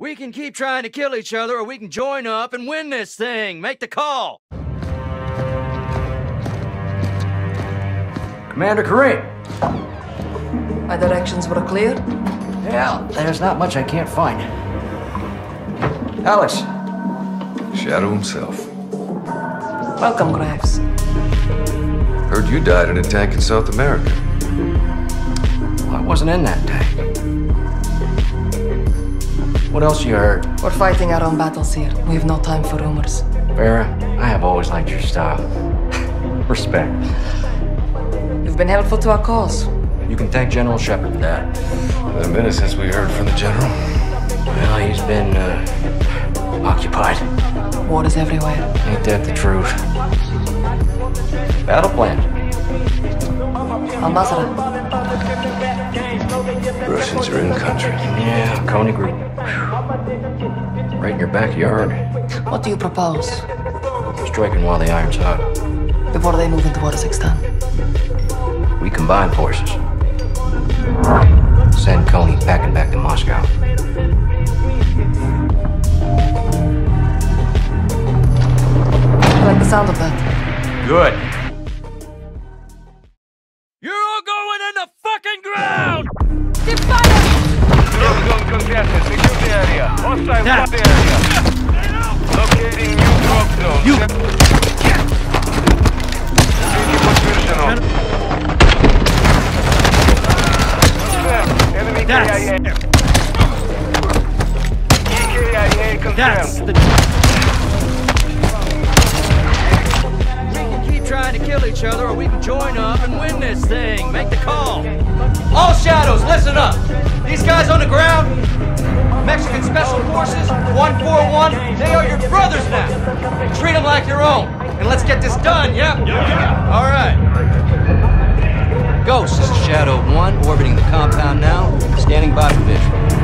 We can keep trying to kill each other, or we can join up and win this thing. Make the call. Commander Karim. My directions were clear? Yeah, there's not much I can't find. Alex. Shadow himself. Welcome, Graves. Heard you died in a tank in South America. Well, I wasn't in that tank. What else you heard? We're fighting our own battles here. We have no time for rumors. Vera, I have always liked your style. Respect. You've been helpful to our cause. You can thank General Shepard for that. It's Been a minute since we heard from the General. Well, he's been, uh, occupied. War is everywhere. Ain't that the truth? Battle plan. Al Mazrah. Russians are in country. Yeah, Konni Group. Right in your backyard. What do you propose? Striking while the iron's hot. Before they move into Waziristan. We combine forces. Send Coney packing back to Moscow. I like the sound of that. Good. Area. Hostile Yeah. yeah. area. Locating new drop zone. You- Changing positional. Confirmed. Enemy That's- KIA. EKIA That's the. We can keep trying to kill each other, or we can join up and win this thing. Make the call. All shadows, listen up. These guys on the ground, Mexican Special Forces, 141, they are your brothers now. Treat them like your own. And let's get this done, yeah? Yeah. All right. Ghost, this is Shadow 1, orbiting the compound now, standing by for visual.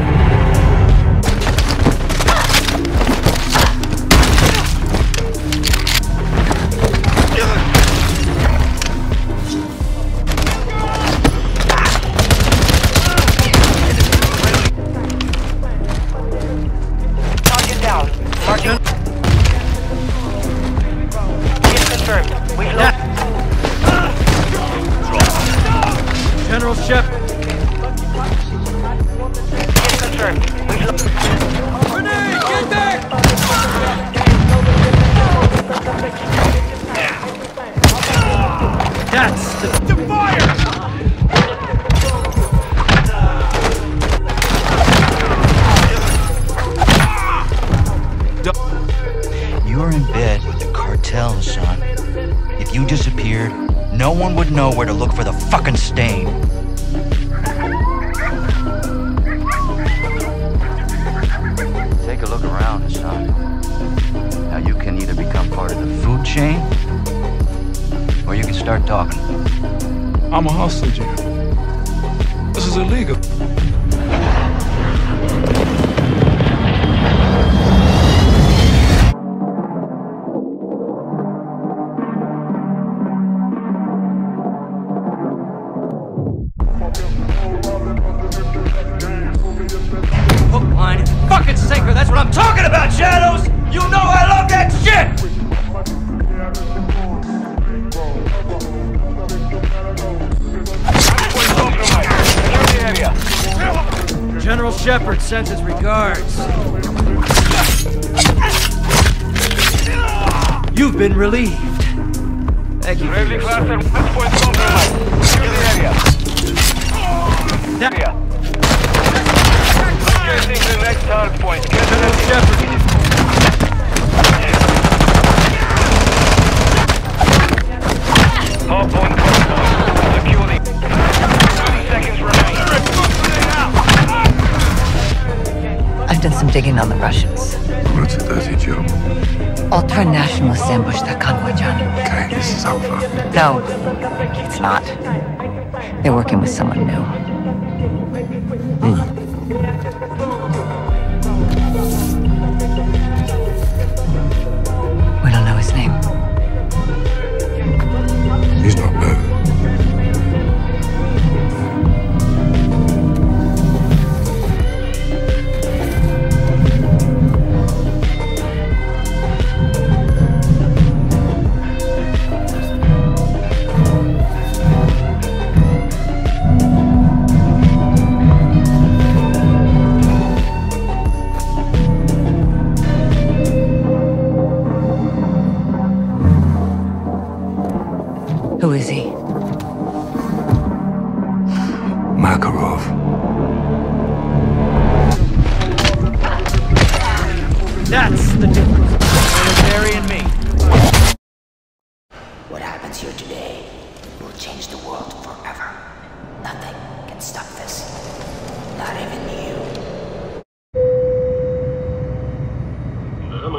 That's! You're in bed with the cartel, son. If you disappeared, no one would know where to look for the fucking stain. Start talking. I'm a hostage here. This is illegal. Hook, line, fucking sinker. That's what I'm talking about, Shadows! You know I love that shit! General Shepard sends his regards. You've been relieved. Thank you Bravely cluster. service. One point compromised. Secure the area. That- Area. Locating the next hard point. Done some digging on the Russians. What's a dirty job? Ultra nationalists ambushed that convoy, John. Okay, this is over. No, it's not. They're working with someone new. We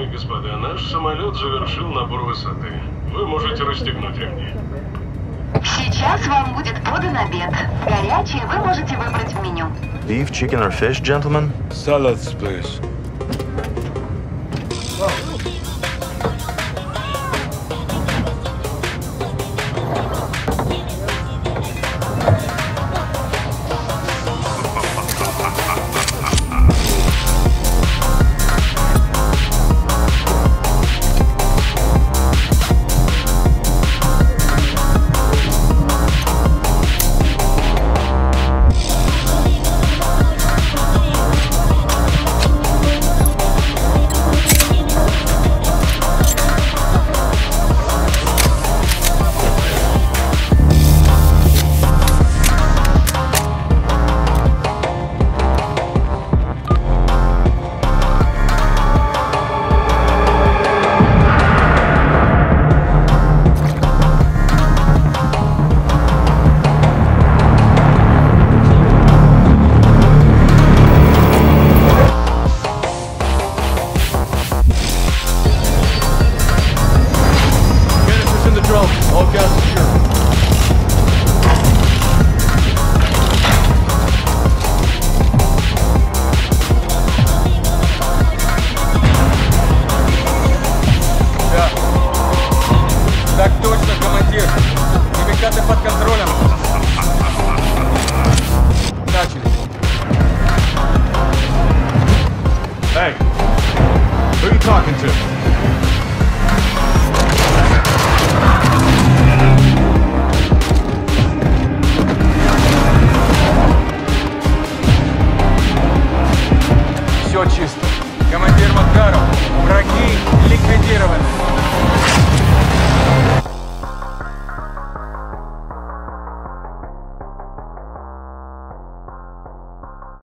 и господа, наш самолет завершил набор высоты. Вы можете расстегнуть ремни. Сейчас вам будет подан обед. Горячий вы можете выбрать в меню. Beef, chicken, or fish, gentlemen? Salads, please. Talking to? Все чисто.